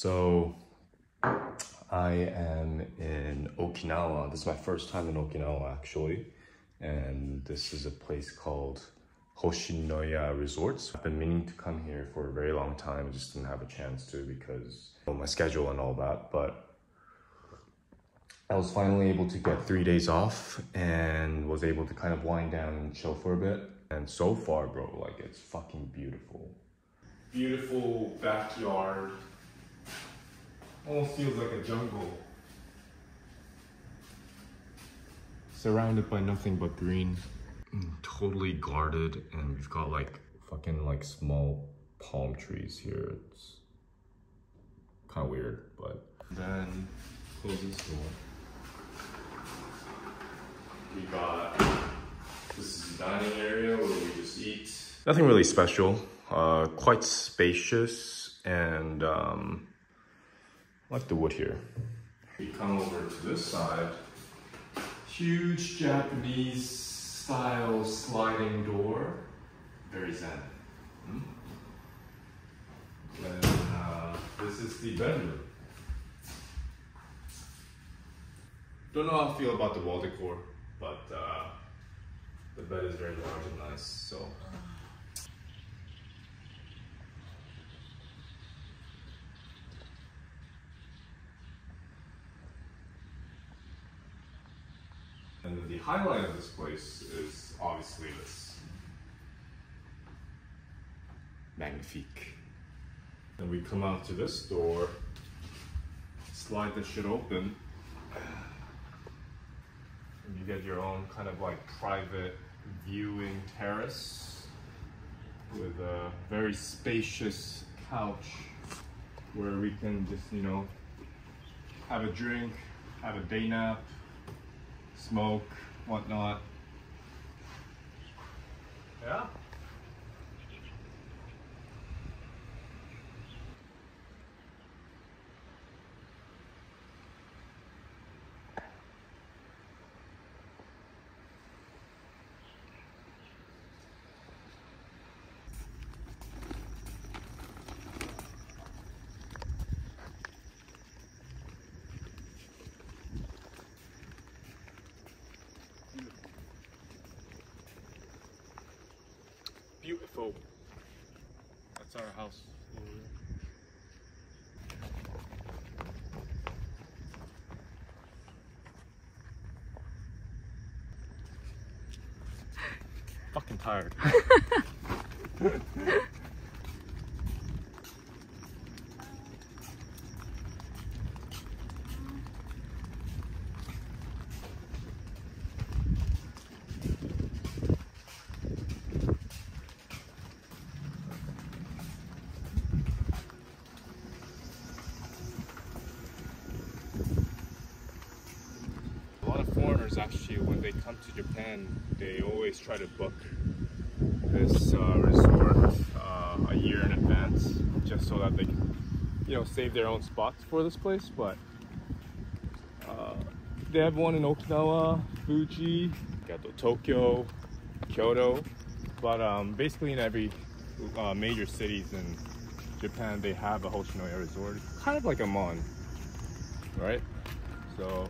So I am in Okinawa. This is my first time in Okinawa actually. And this is a place called Hoshinoya Resorts. I've been meaning to come here for a very long time. I just didn't have a chance to because of my schedule and all that. But I was finally able to get three days off and was able to kind of wind down and chill for a bit. And so far, bro, like it's fucking beautiful. Beautiful backyard. Almost feels like a jungle. Surrounded by nothing but green. Totally guarded and we've got like fucking like small palm trees here. It's kind of weird, but then close this door. We got this is the dining area where we just eat. Nothing really special. Uh, quite spacious and um, I like the wood here. We come over to this side. Huge Japanese style sliding door. Very zen. Hmm? Then uh, this is the bedroom. Don't know how I feel about the wall decor, but uh, the bed is very large and nice. So And the highlight of this place is obviously this magnifique. And we come out to this door, slide this shit open, and you get your own kind of like private viewing terrace with a very spacious couch where we can just, you know, have a drink, have a day nap, smoke, whatnot. Yeah. Beautiful. That's our house. Fucking tired. A lot of foreigners actually, when they come to Japan, they always try to book this uh, resort uh, a year in advance, just so that they can, you know, save their own spots for this place. But uh, they have one in Okinawa, Fuji, got Tokyo, Kyoto, but um, basically in every uh, major cities in Japan, they have a Hoshinoya resort, kind of like a mon, right? So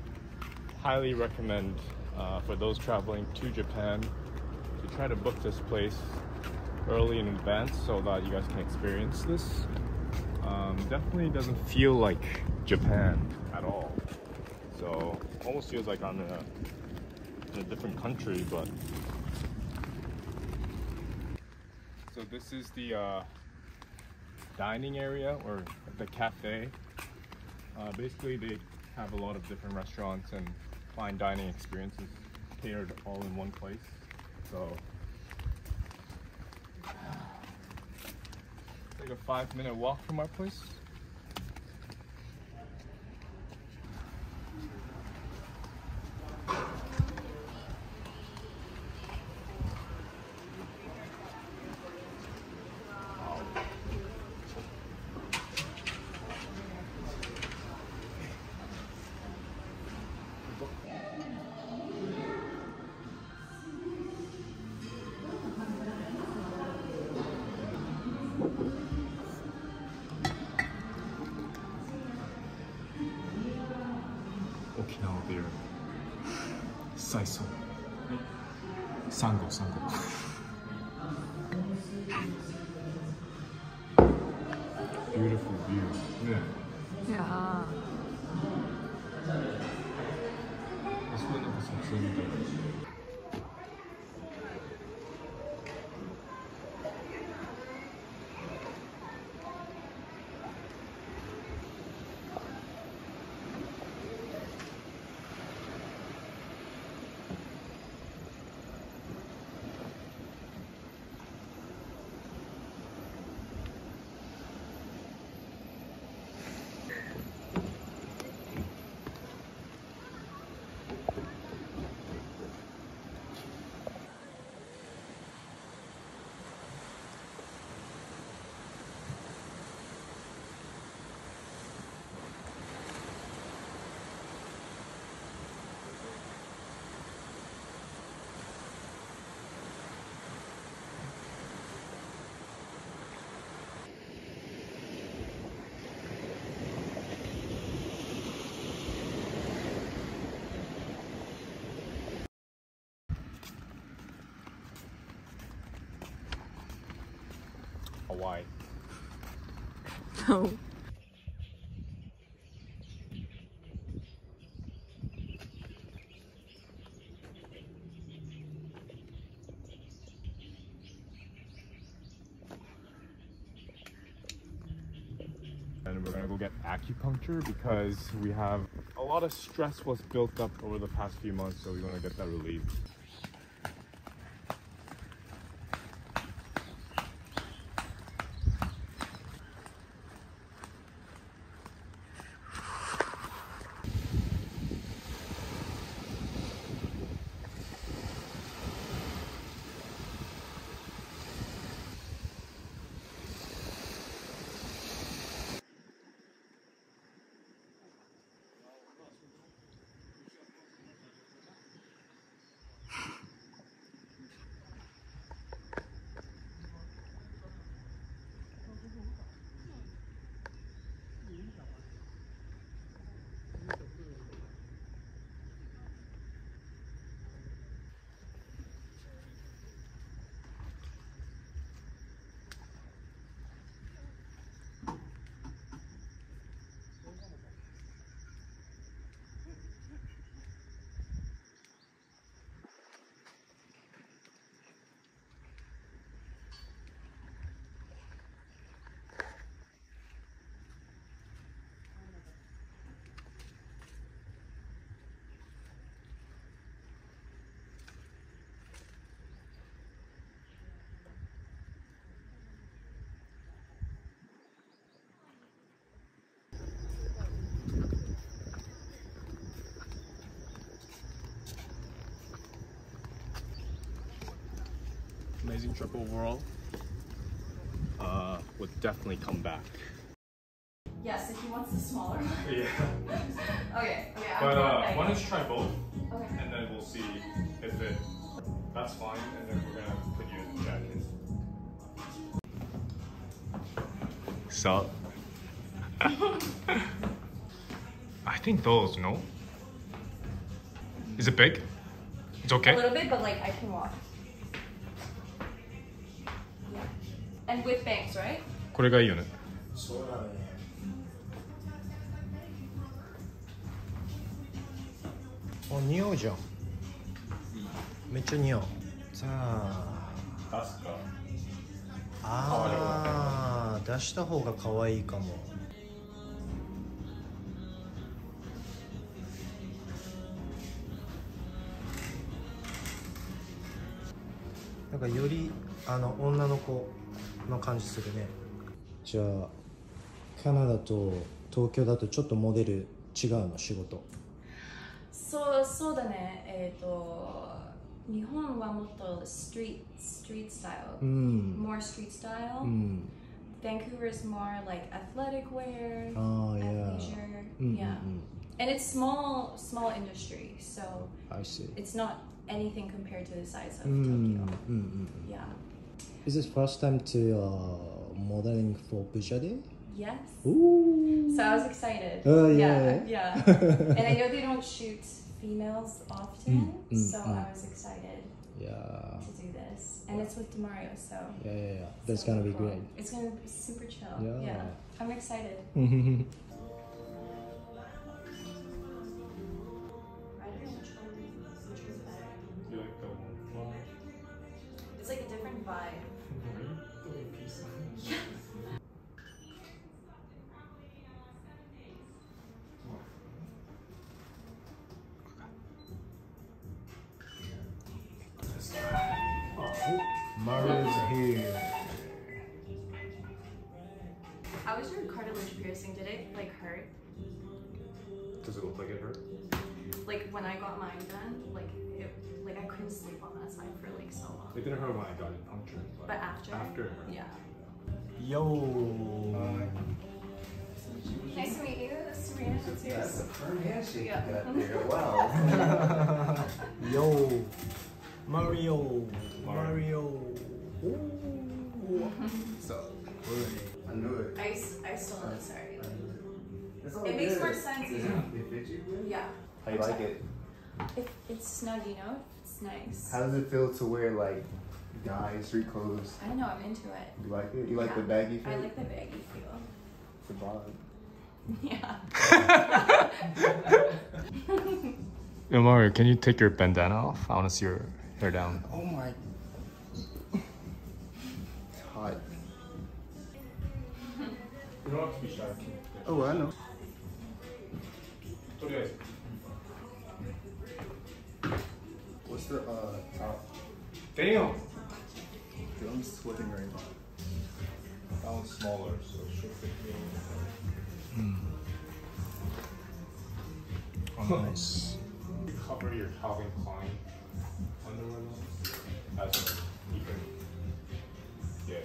highly recommend uh, for those traveling to Japan to try to book this place early in advance so that you guys can experience this. Um, definitely doesn't feel like Japan at all. So almost feels like I'm in a, in a different country, but. So this is the uh, dining area or the cafe. Uh, basically, they have a lot of different restaurants and fine dining experiences catered all in one place. So, take a five minute walk from our place. no, saiso. Sango, sango. Beautiful view. Yeah. Yeah. Hawaii No. Oh. and we're gonna go get acupuncture because we have a lot of stress was built up over the past few months so we want to get that relieved amazing trip overall uh would definitely come back Yes, if he wants the smaller one. yeah Okay, okay. but uh why don't you try both Okay. and then we'll see if it that's fine and then we're gonna put you in the jacket so I think those no is it big it's okay? A little bit, but like I can walk. And with banks, right? これがいいよね。そうだねあ似合うじゃん。めっちゃ似合う。さあ。出すかあー出した方が可愛いかも。なんかよりあの女の子の感じするねじゃあカナダと東京だとちょっとモデル違うの仕事そうそうだね。えっ、と日本はもっとストリートストリートスタイうル。ん More street style. うん Vancouver is more like athletic wear, ああいや athleisure. うんうんう Yeah. ん And it's small small industry, so I see it's not anything compared to the size of うんうん Tokyo. うん Yeah. Is this first time to uh, modeling for Bujade? Yes. Ooh. So I was excited. Oh, yeah. yeah. Yeah. and I know they don't shoot females often, Mm, mm, so mm. I was excited Yeah. to do this, and it's with Demario, so Yeah, yeah, yeah. That's so gonna be cool. great. It's gonna be super chill. Yeah. Yeah, I'm excited. Mario's here. How was your cartilage piercing? Did it like hurt? Does it look like it hurt? Like when I got mine done, like it, like I couldn't sleep on that side for like so long. It didn't hurt when I got it punctured, but, But after? after it hurt. Yeah. Yo. Nice to meet you, Serena. It's yours. That's a firm handshake Yeah. you got there. Wow. Yo. Mario. Mario. Ooh. so, I knew it. I, I still it, sorry. It's all It makes more sense. It fit you? Yeah. How you like it? It, it's snug, you know? It's nice. How does it feel to wear like guy street clothes? I don't know, I'm into it. You like it? You like the baggy feel? I like the baggy feel. the bod. Yeah. Yo, Mario, can you take your bandana off? I want to see your hair down. Oh my. It's hot. You don't have to be shy. Oh, I know. What's the uh top? Damn! Dude, I'm sweating right now. That one's smaller, so it should fit me. Oh, nice. You cover your Calvin Klein underwear? As a, yeah.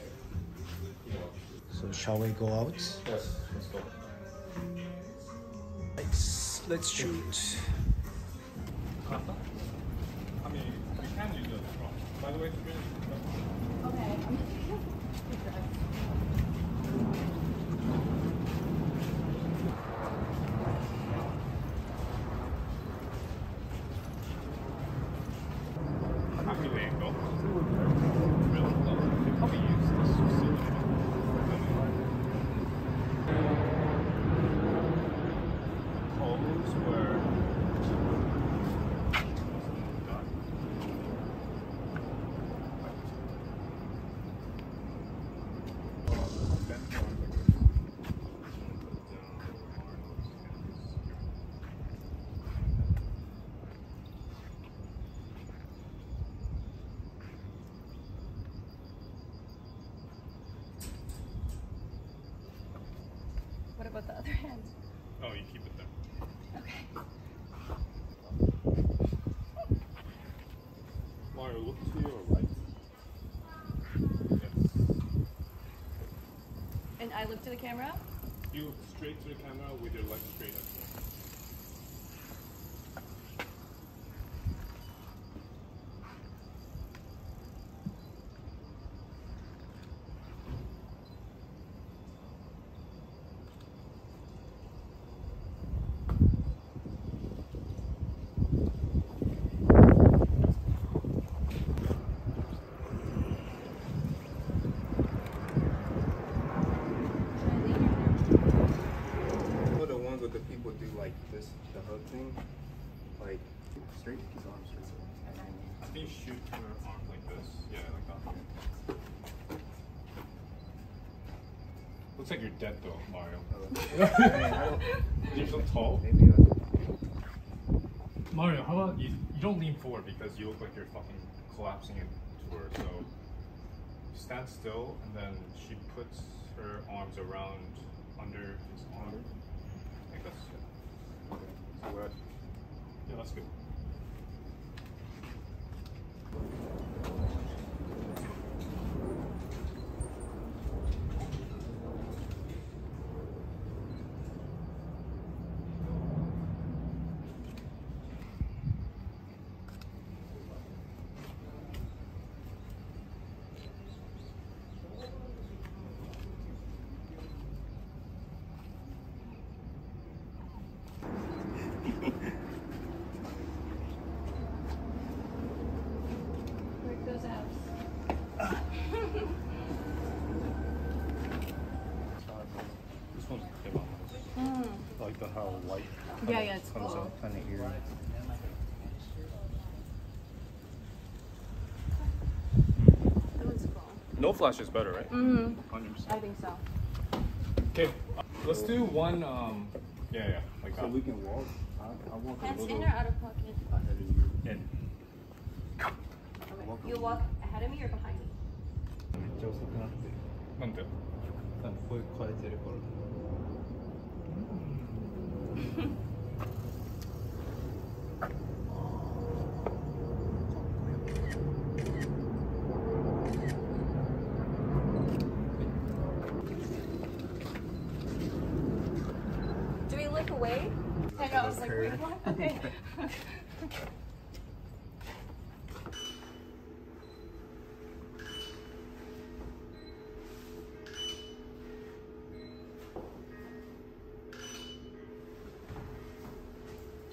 So shall we go out? yes, let's go. Nice. Let's shoot. I mean, you can use it as. By the way, it's really Okay. happy they ain't built. Really? They probably use this facility. Holes where What about the other hand? Oh, you keep it there. Okay. Mario, look to your right. Yes. And I look to the camera? You look straight to the camera with your legs straight up. What the ones with the people do like this, the hug thing, like straight his arms straight. I think you shoot your arm like this. Yeah, like that. Looks like you're dead though, Mario. Don't, You're so tall. Mario, how about you? You don't lean forward because you look like you're fucking collapsing into her. So stand still, and then she puts her arms around under his arm. I think that's it. okay. So we're at, Yeah, that's good. this. Hmm. Like the how light yeah, yeah, No flash is better, right? Mm -hmm. I think so. Okay, let's do one. Um, yeah, yeah. Like so that. we can walk I, I walk a Hands little in or out of pocket? ahead of you. In. Okay. You walk ahead of me or behind me? めっちゃ遅くなってる。なんで多分声変えてるから。 Do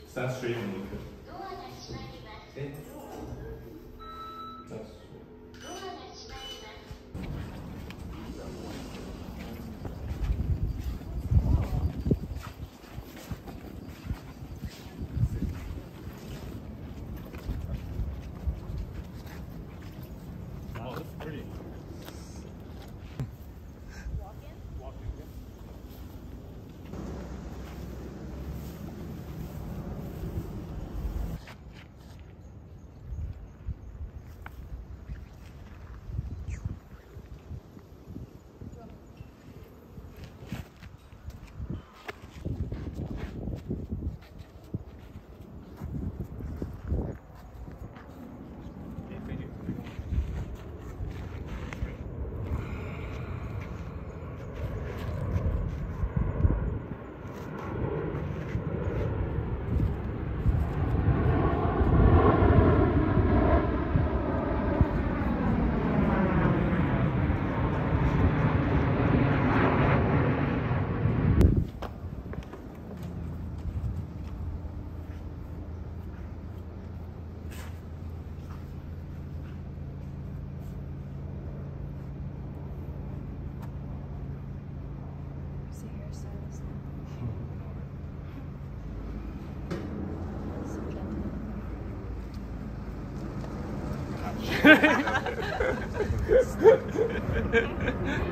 Stand straight and See hairstyles. So gentle.